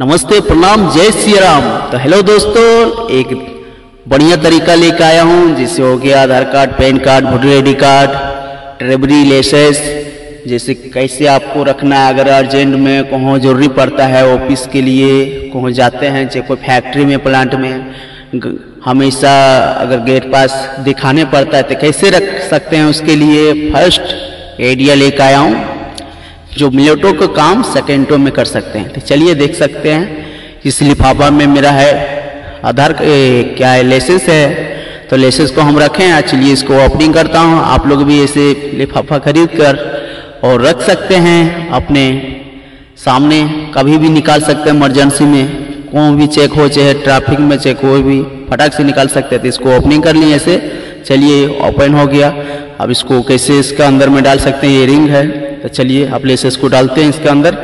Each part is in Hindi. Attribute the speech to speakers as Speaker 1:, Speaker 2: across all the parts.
Speaker 1: नमस्ते, प्रणाम, जय श्री राम तो हेलो दोस्तों, एक बढ़िया तरीका लेकर आया हूँ जिससे हो गया Aadhaar card, PAN card, voter I D card, ट्रेवरी लेसेस जैसे कैसे आपको रखना है, अगर अर्जेंट में कहीं ज़रूरी पड़ता है, ऑफ़िस के लिए कहीं जाते हैं, चाहे कोई फैक्ट्री में, प्लांट में हमेशा अगर गेट पास दिखाने पड़ता है तो कैसे रख सकते हैं उसके लिए फ़र्स्ट आइडिया लेकर आया हूँ। जो मिनटों का काम सेकेंडों में कर सकते हैं। तो चलिए देख सकते हैं इस लिफाफा में मेरा है आधार क्या है लेसेंस है। तो लेसेंस को हम रखें चलिए इसको ओपनिंग करता हूँ। आप लोग भी ऐसे लिफाफा खरीद कर और रख सकते हैं अपने सामने। कभी भी निकाल सकते हैं इमरजेंसी में। कौन भी चेक हो, चाहे ट्रैफ़िक में चेक हो भी, फटाक से निकाल सकते हैं। तो इसको ओपनिंग कर लिए ऐसे। चलिए ओपन हो गया। अब इसको कैसे इसका अंदर में डाल सकते हैं ये रिंग है। तो चलिए, आप लेसेस को डालते हैं इसके अंदर।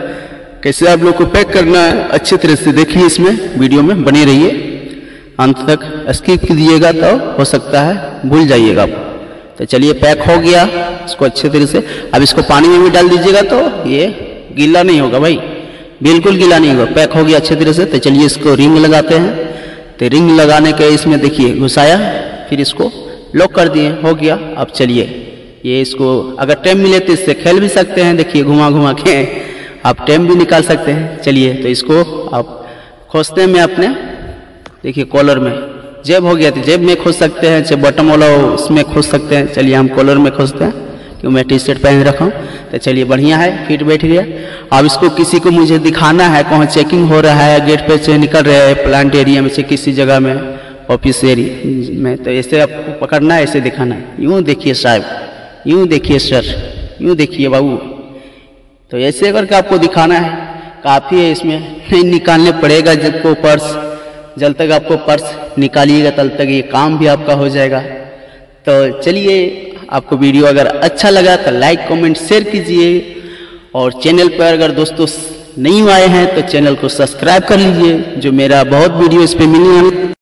Speaker 1: कैसे आप लोग को पैक करना है, अच्छी तरह से देखिए इसमें, वीडियो में बने रहिए। अंत तक स्किप कीजिएगा तो हो सकता है, भूल जाइएगा आप। तो चलिए, पैक हो गया इसको अच्छे तरह से। अब इसको पानी में भी डाल दीजिएगा तो ये गीला नहीं होगा भाई। बिल्कुल गीला नहीं होगा, पैक हो गया अच्छे तरह से। तो चलिए इसको रिंग लगाते हैं। तो रिंग लगाने के इसमें देखिए, घुसाया, फिर इसको लॉक कर दिए, हो गया। अब चलिए। ये इसको अगर टाइम मिले तो इससे खेल भी सकते हैं, देखिए घुमा घुमा के। आप टाइम भी निकाल सकते हैं। चलिए तो इसको आप खोजते हैं मैं अपने। देखिए, कॉलर में। जेब हो गया तो जेब में खोज सकते हैं, चाहे बटन वाला हो, उसमें खोज सकते हैं। चलिए, हम कॉलर में खोजते हैं क्यों मैं टी शर्ट पहन रखा हूँ। तो चलिए, बढ़िया है, फिट बैठ गया। अब इसको किसी को मुझे दिखाना है कहाँ चेकिंग हो रहा है गेट पे से निकल रहे हैं प्लांट एरिया में से किसी जगह में ऑफ़िस एरिया में तो ऐसे आपको पकड़ना है, ऐसे दिखाना है। यूँ देखिए साहब। यूँ देखिए सर, यूँ देखिए बाबू। तो ऐसे करके आपको दिखाना है, काफ़ी है इसमें। नहीं, निकालने पड़ेगा जब को पर्स जब तक आपको पर्स निकालिएगा तब तक ये काम भी आपका हो जाएगा। तो चलिए, आपको वीडियो अगर अच्छा लगा तो लाइक, कमेंट, शेयर कीजिए। और चैनल पर अगर दोस्तों नहीं आए हैं तो चैनल को सब्सक्राइब कर लीजिए, जो मेरा बहुत वीडियो इस पर मिली वाली